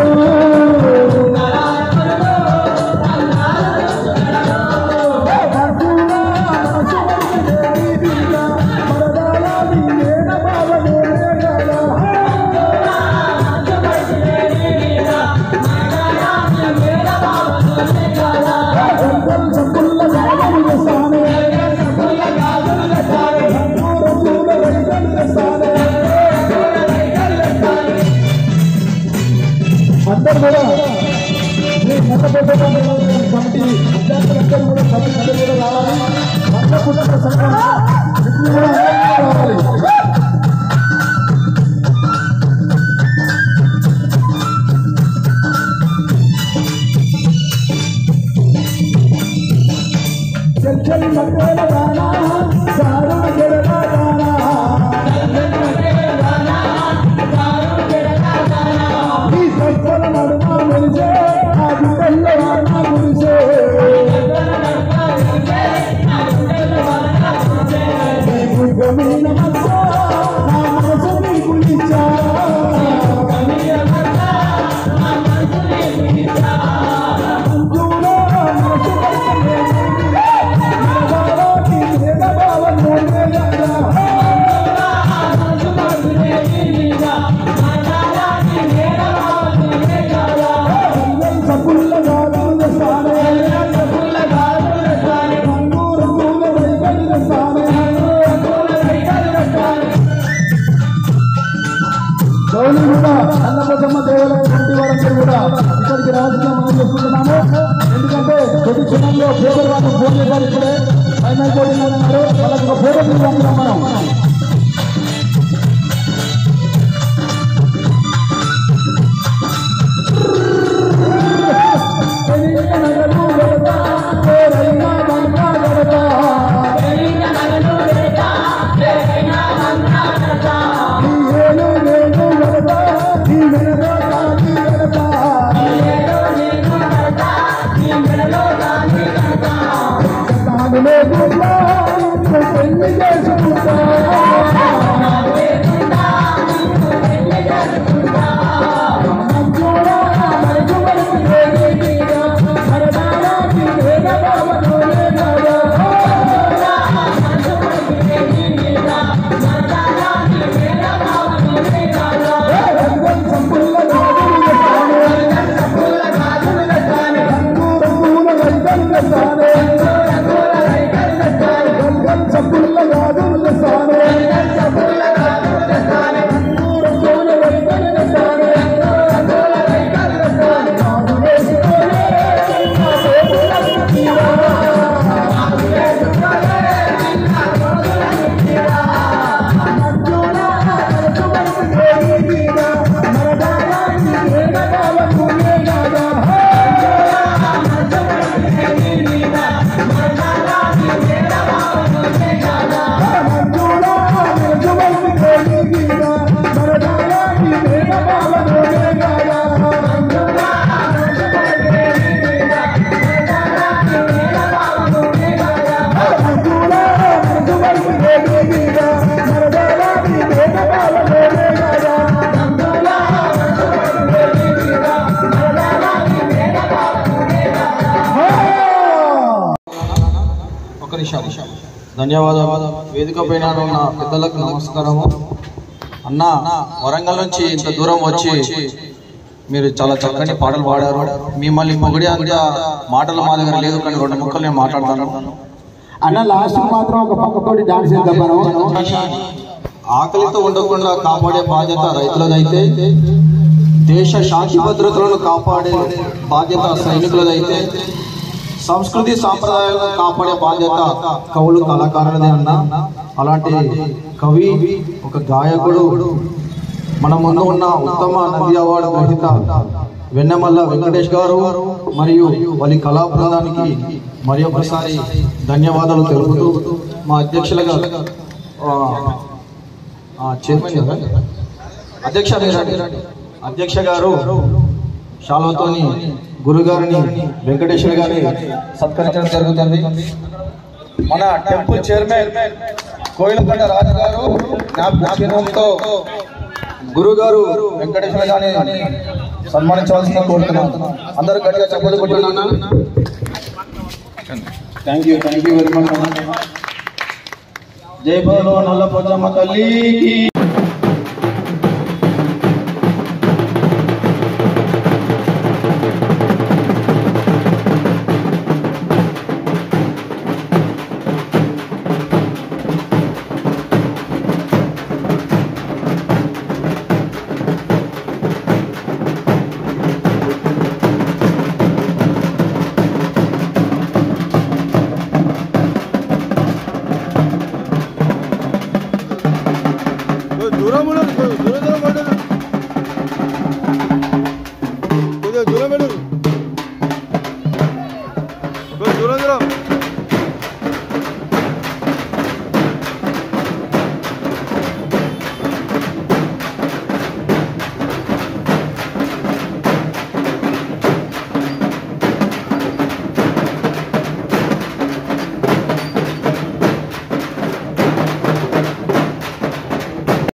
గుర్తుగలడు అందరూ जाए కూడా ఇక్కడికి రావాల్సిన మనం చేసుకుంటున్నాము ఎందుకంటే ప్రతి క్షణంలో పేపర్ ఫోన్ చేశారు ఇప్పుడే ఫైనల్ పోటీ అన్నారు వాళ్ళకి ఒక ఫోటో తీసుకుంటున్నాం మనం. 人家叫寿 నిమిషం ధన్యవాదాలు. వేదిక పైన ఉన్న పెద్దలకు నమస్కారము. అన్న వరంగల్ నుంచి ఇంత దూరం వచ్చి మీరు చాలా చక్కని పాటలు పాడారు. మిమ్మల్ని పొగిడి అంత మాటలు మా దగ్గర లేదు కానీ రెండు ముక్కలు నేను మాట్లాడతాను. అన్న లాస్ట్ మాత్రం ఒక పక్కతోటి డాన్స్ ఆకలితో ఉండకుండా కాపాడే బాధ్యత రైతులదైతే దేశ శాంతి భద్రతలను కాపాడే బాధ్యత సైనికులదైతే సంస్కృతి సాంప్రదాయాలను కాపాడే బాధ్యత కవులు కళాకారులదే అన్న అలాంటి కవి ఒక గాయకుడు మన ముందు ఉన్న ఉత్తమ నది అవార్డు గ్రహీత వెన్నెమల్ల వెంకటేష్ గారు మరియు వాళ్ళ కళా బృందానికి మరి ఒకసారి ధన్యవాదాలు తెలుపుతూ మా అధ్యక్షులుగా అధ్యక్ష అధ్యక్ష గారు షాలోతోని గురుగారిని వెంకటేశ్వర గారిని సత్కరించడం జరుగుతుంది. మన టెంపుల్ చైర్మన్ కోయిలకొండ రాజు గారు జ్ఞాపకంతో గురుగారు వెంకటేశ్వర గారిని సన్మానించవలసిన కోరుతున్నాను అందరూ గట్టిగా చెప్పదు కొట్టున్నాను thank you thank you very much జై బోలో నల్ల తల్లికి.